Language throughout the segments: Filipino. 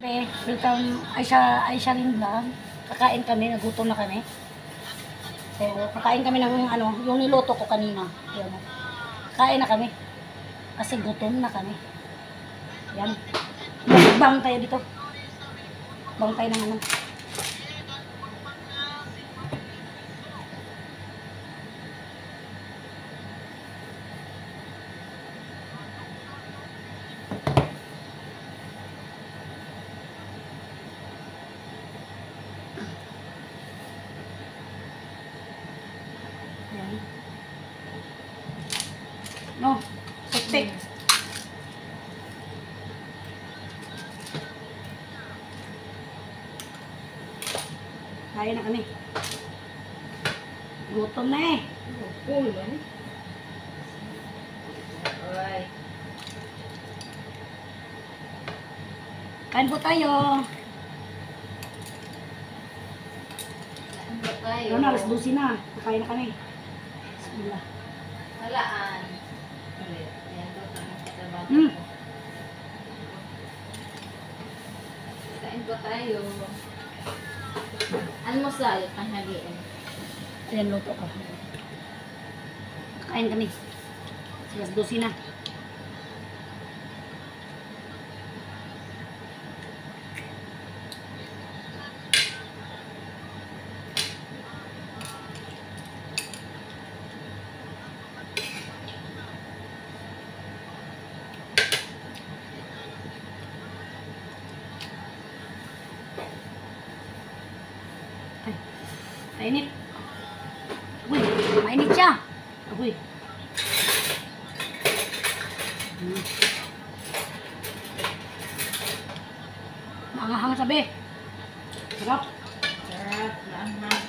Eh, welcome Aisha, Aisha rin vlog. Kakain kami, nagutom na kami. So, kakain kami ng ano, yung niluto ko kanina. Yan. Kain na kami. Kasi gutom na kami. Yan. Bang tayo dito. Bang tayo ng ano. Yan. No, siktik. Kain na kami. Gutom na eh. Cool, man. Alright. Kain po tayo. Saan ba tayo? Ano na, alas 12 na. Kakain na kami. Bismillah. Halaan. Ulit. Ayan daw kami sa trabaho. Hmm. Kain ba tayo? Almusal, tanghalian. Ayan, luto ko. Kain kami. Alas 12 na. Ay, mainit. Uy, mainit siya. Uy. Hmm. Nakahanga sabi. Sarap. Sarap. Lahat.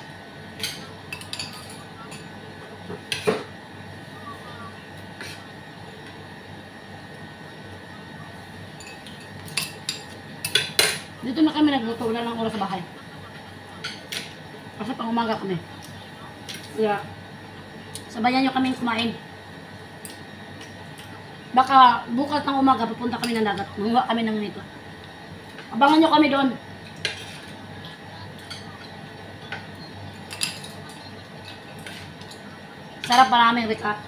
Dito na kami nagluto. Wala lang oras sa bahay. Kasi pang umaga kami. Kaya, sabayan nyo kaming kumain. Baka bukas ng umaga pupunta kami ng dagat. Manguha kami ng nito. Abangan nyo kami doon. Sarap maraming rika,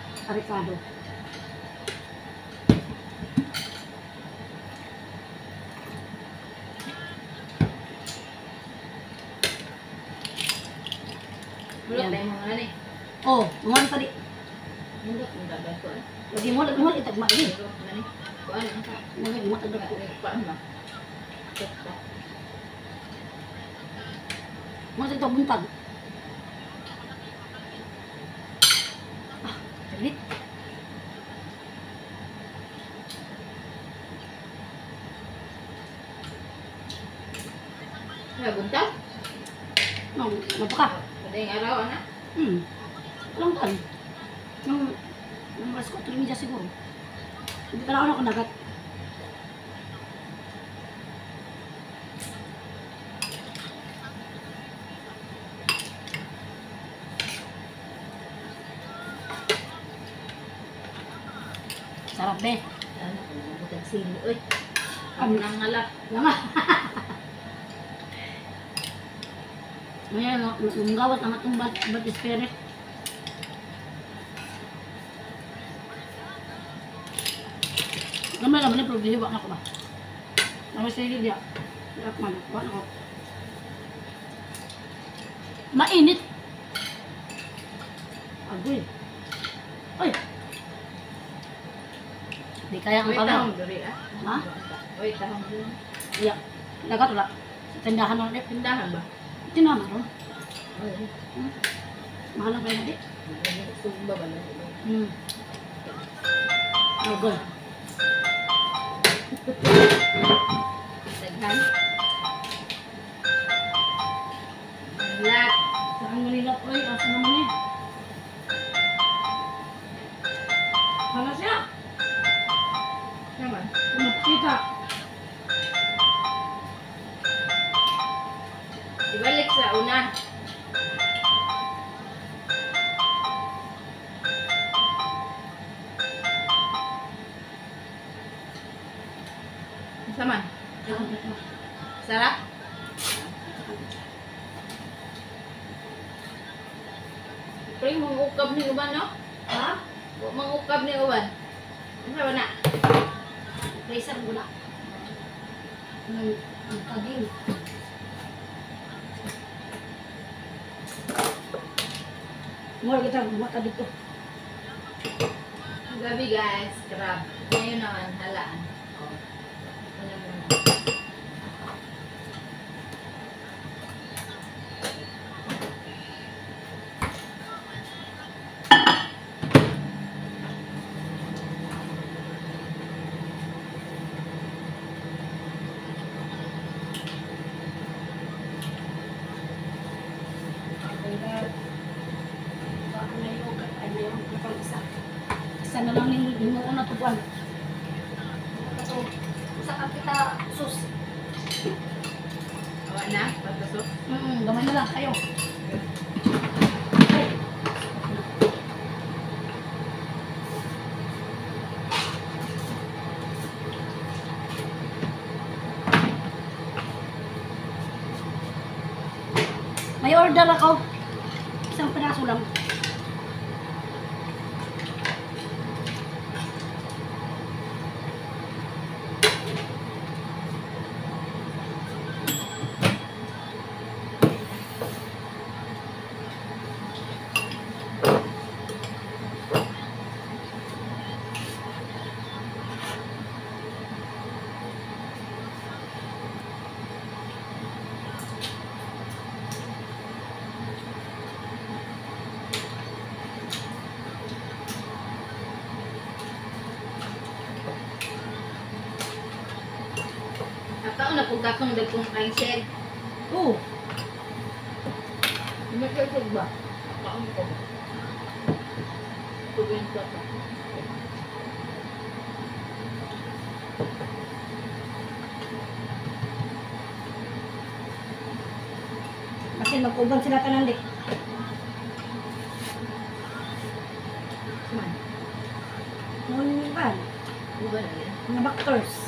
mak ni. Mana mak ada kuat mana. Masa tak buntang. Ah, terit. Ya, buntang. Mau, mau apa? Ada yang arah anak. Hmm. Long kan. Hindi ka lang ako nagat. Sarap be. Ano, butag sili. Uy, ang nangalak. Lama. Ngayon, no, nung gawat ang atong bad, bad spirit. Gamay naman ni problema na ko ba? Ano sa ili dia? Yak man, kuha na ko. Mainit. Agoy. Ay. Di kaya ang Uy, pagaw. tahong duri, ah. Ha? Uy, tahong duri. Iya. Lagat wala. Sa tindahan na ulit. Tindahan ba? Tinama ron. Uy, Hmm. Mahal na kayo natin. sumba ba lang? Hmm. Oh, good. Daghan. Lak. Saan mo nila eh? Asa naman mangukab ni uban, no? Ha? Mangukab ni uban. Ano ba na? Laser mo na. Ang kaging. Mura kita mata dito. Gabi guys, crab. Ngayon naman, halaan. Oh. Ano muna. Kaya, baka na yung ay mayroon ko pang isa. Isa na lang yung hinuon na tubuan. Ito, isa ka kita sus. Awa na, pagpasok. Mm, gamay na lang kayo. May order ako. Isang piraso lang. Katong dagkong kaisel. Oo. Magkasig ba? Kaon ko. Tugin ko ito. Kasi mag-uban sila tanan di. Man, Nung ban, uba na yan. mga.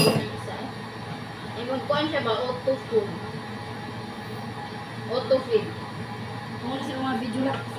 Isa. Ay magkuhan siya ba? Auto full. Auto fill. Kung sila mga video lang.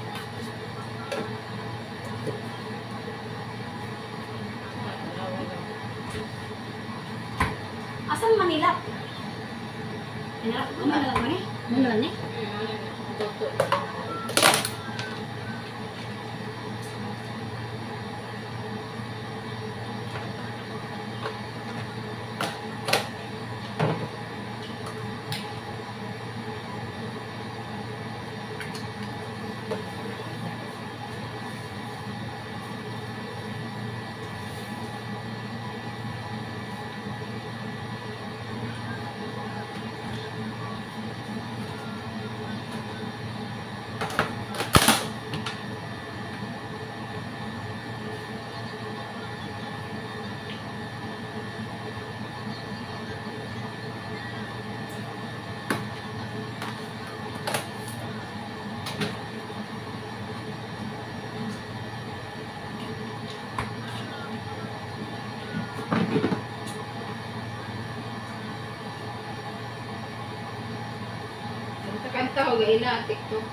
Kanta ko gaila TikTok.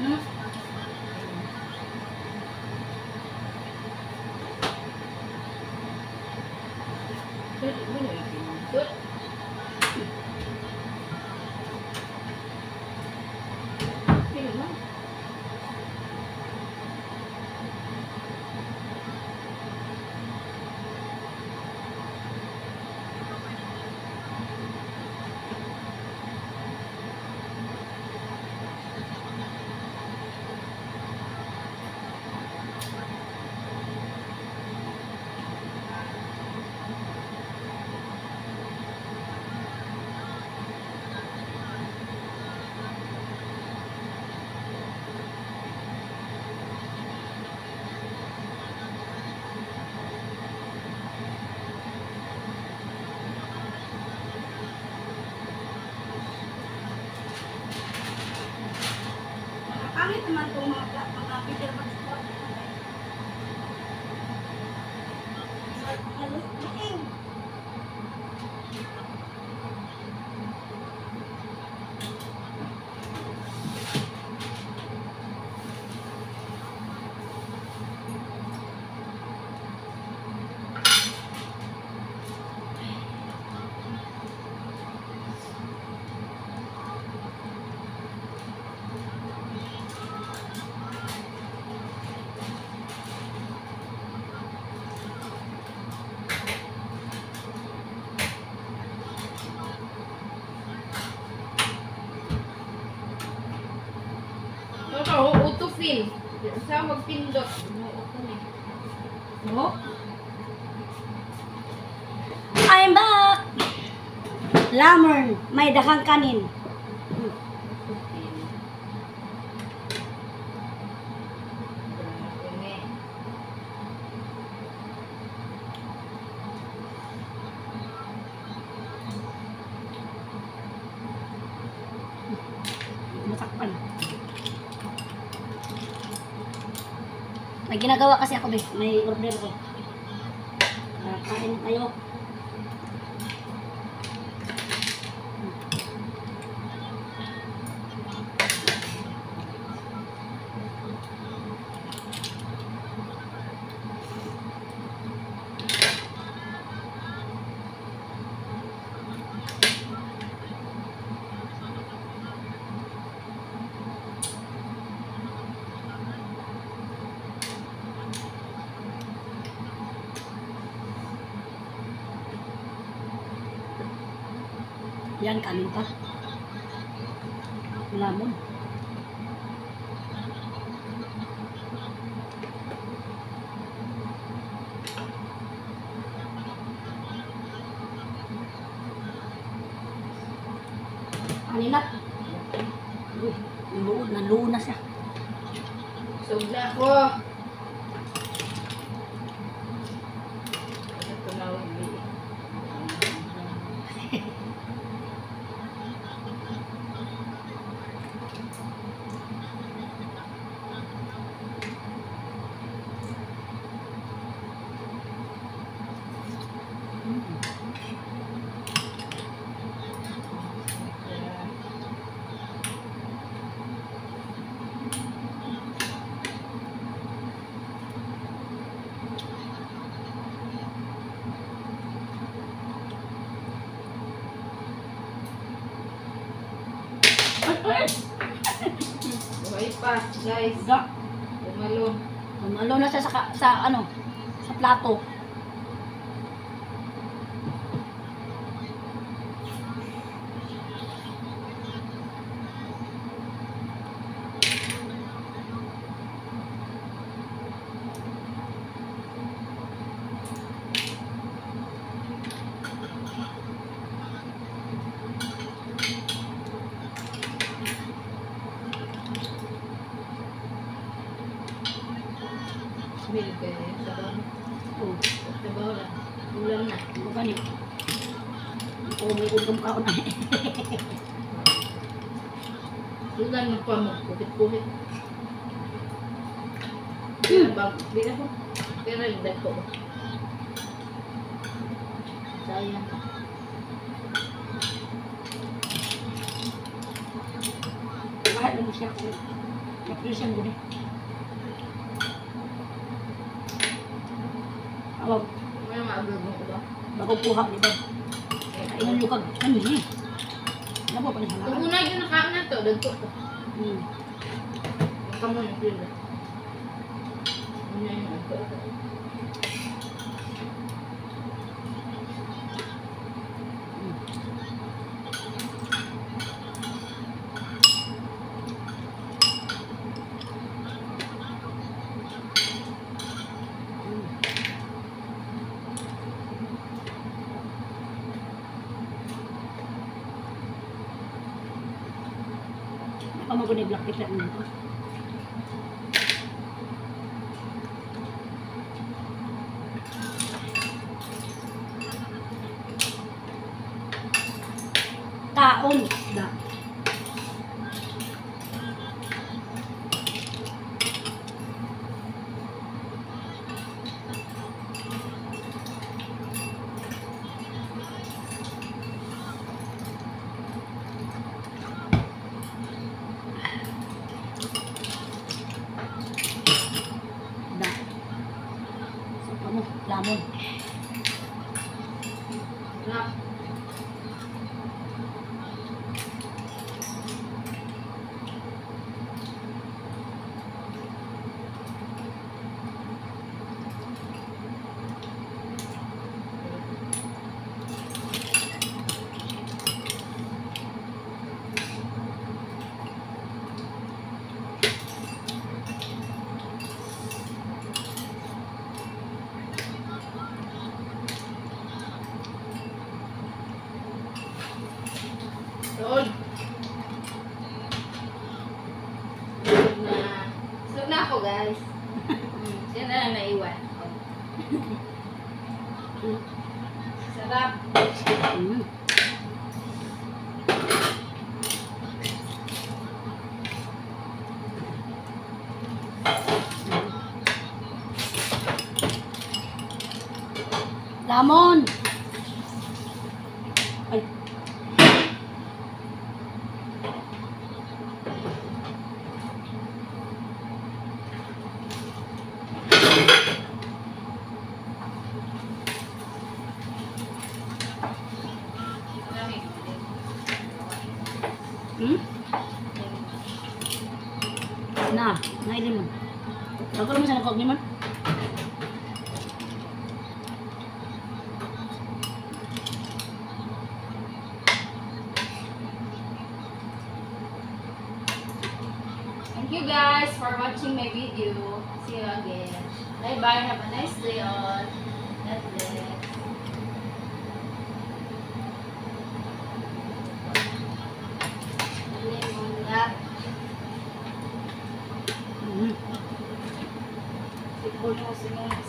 Hmm? Sir, mo na naman itong mga fill. Sa magpindot. Ni. Oh. I'm back! Lamern, may dakang kanin. May ginagawa kasi ako, be. May order ko. Uh, kain tayo. Yan, kanin pa. Lamon. Kanina. Uy, naluod, naluod na siya. Sugda ko. Ito na ulit. Buhay pa, guys. Da, Tumalon. Umalo na siya sa, sa ano, sa plato. Bil kayo yung sabaw. Oh, Sabaw lang. Ulam na. ano ba niya? Oh, may udong kaon na. Sudan mo pa mo. Kupit-kupit. Bag, bila ko. Pero yung dad ko. Sayang. Mahal mo siya ko. Napisan ko din. Awag, May maagag mo ko ba? bago kuha, di ba? Kainan yung kag, ano eh. Alam mo pa na Kung halaan? una yung nakaon na to, dad ko to. Hmm. Kamu yung pila. Una yung dad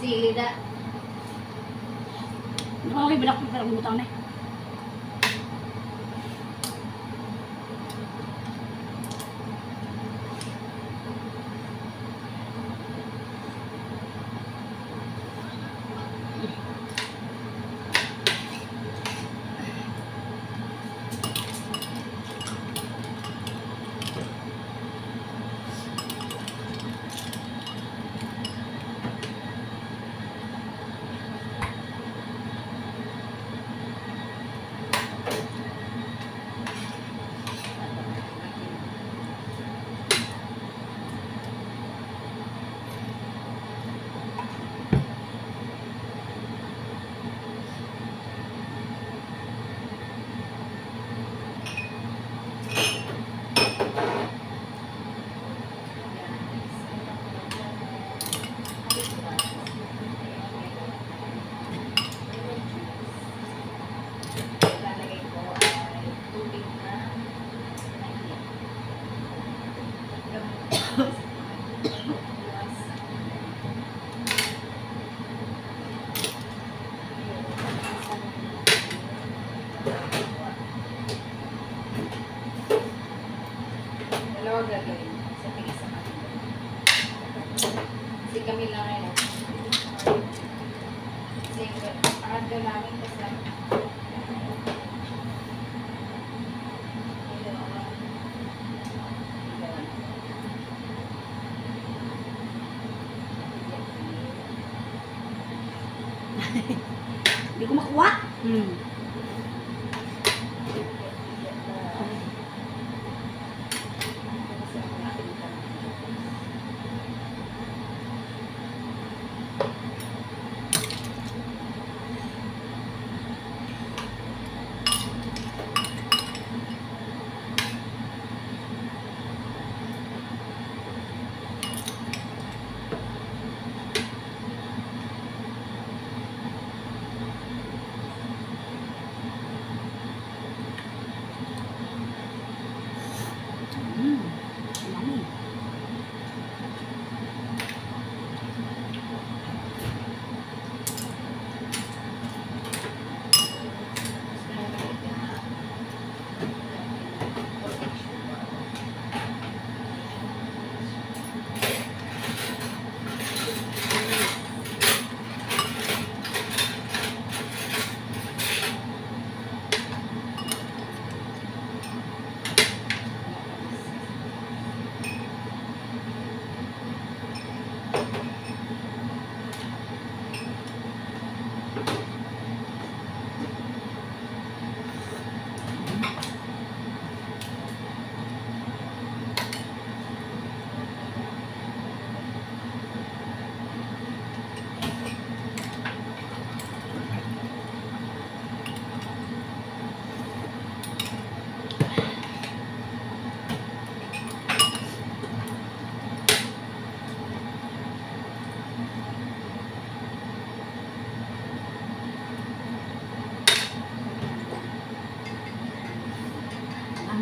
Sili da. Hindi ko parang butang na eh.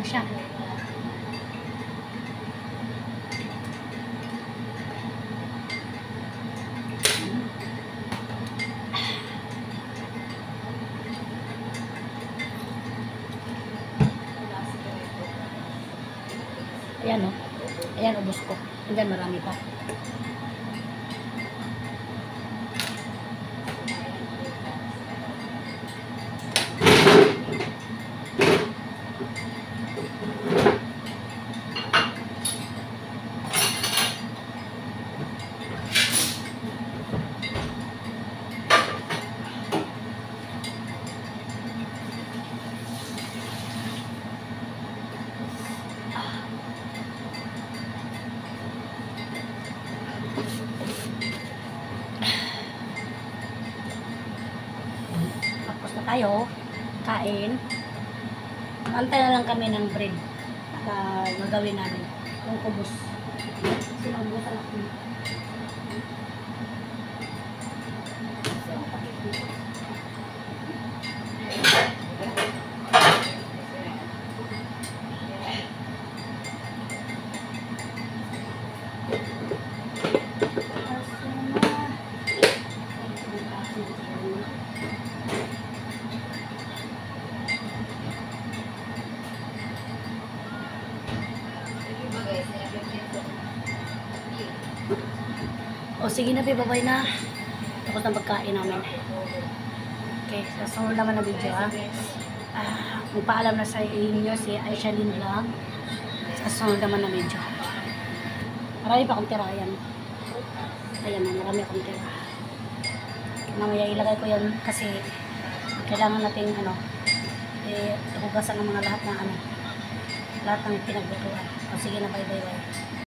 Siya. Ayan o. Ayan, ubos ko. Hanggang marami pa. Tapos na tayo. Kain. Antay na lang kami ng bread. Na gagawin namin. Yung kubos. Sinubusan natin. O sige na, babay na. Tapos na pagkain namin. Okay, sa sunod naman na video ha. Ah, magpaalam na sa inyo si Aisha Lynn Vlog. Sa sunod naman na video. Marami pa akong tira yan. Ayan na, marami akong tira. Mamaya ilagay ko yan kasi kailangan nating ano, eh, hugasan ng mga lahat ng ano, lahat ng pinaglutuan. O sige na, bye bye bye.